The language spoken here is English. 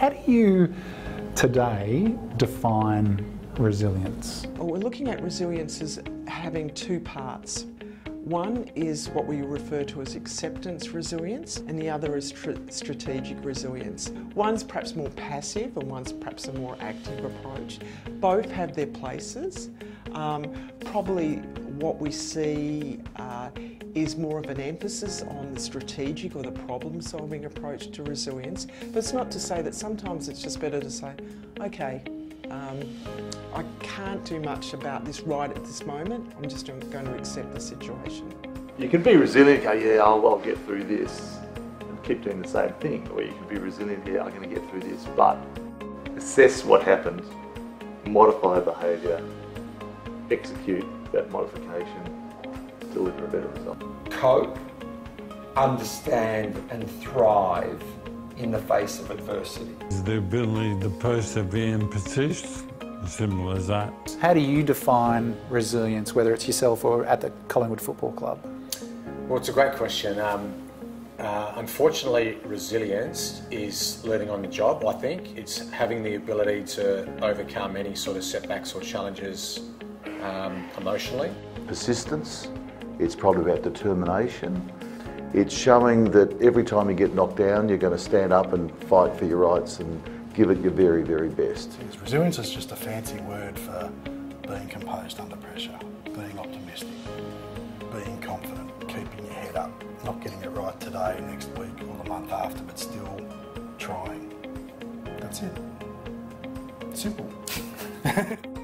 how do you today define resilience? Well, we're looking at resilience as having two parts. One is what we refer to as acceptance resilience, and the other is tr strategic resilience. One's perhaps more passive, and one's perhaps a more active approach. Both have their places. Um, probably what we see uh, is more of an emphasis on the strategic or the problem solving approach to resilience. But it's not to say that sometimes it's just better to say, okay, um, I can't do much about this right at this moment. I'm just going to accept the situation. You can be resilient, yeah, I'll, I'll get through this, and keep doing the same thing. Or you can be resilient, yeah, I'm going to get through this, but assess what happened, modify behaviour, execute that modification, deliver a better result. Cope, understand and thrive in the face of adversity. The ability to persevere and persist, simple as that. How do you define resilience, whether it's yourself or at the Collingwood Football Club? Well, it's a great question. Um, uh, unfortunately, resilience is learning on the job, I think. It's having the ability to overcome any sort of setbacks or challenges um, emotionally. Persistence, it's probably about determination. It's showing that every time you get knocked down, you're going to stand up and fight for your rights and give it your very, very best. Resilience is just a fancy word for being composed under pressure, being optimistic, being confident, keeping your head up, not getting it right today, next week, or the month after, but still trying. That's it. Simple.